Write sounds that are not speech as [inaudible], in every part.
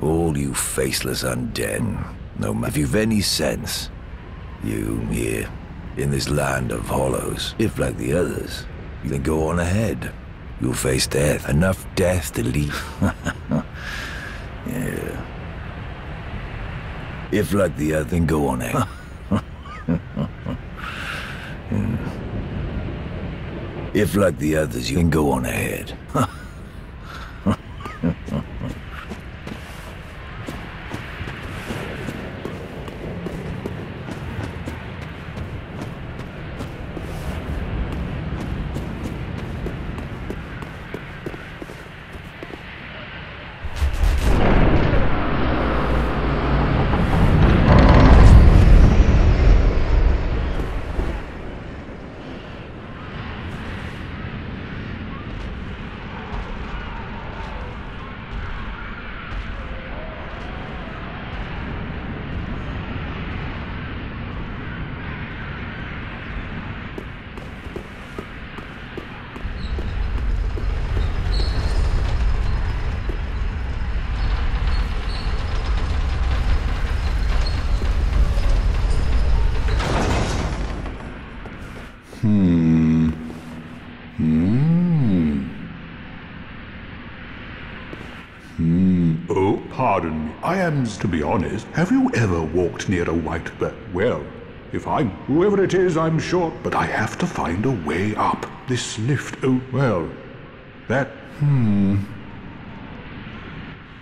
All you faceless undead, no matter if you've any sense, you here, in this land of hollows, if like the others, you then go on ahead. You'll face death, enough death to leave. [laughs] yeah. If like the other, then go on ahead. [laughs] Hmm. If like the others, you can go on ahead. Pardon me. I am, to be honest, have you ever walked near a white bear? Well, if I'm whoever it is, I'm sure. But I have to find a way up. This lift, oh, well, that, hmm.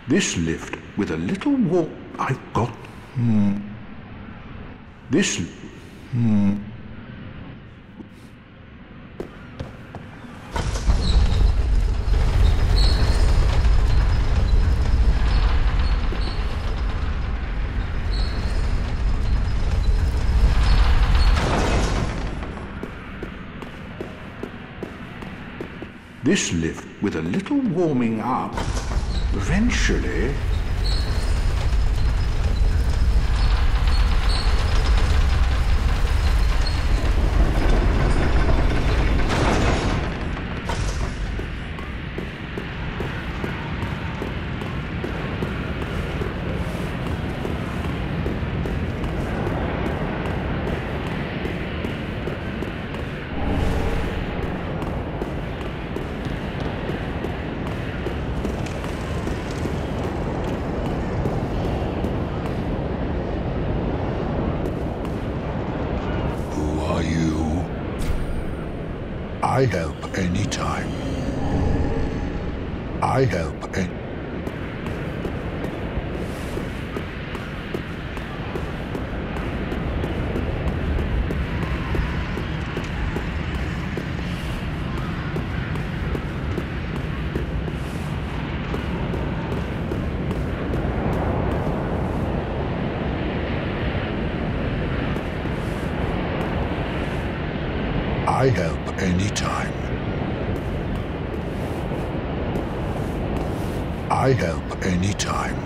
This lift with a little walk, I've got, hmm. This, hmm. This lift with a little warming up, eventually. I help anytime. I help any. I help anytime. I help anytime.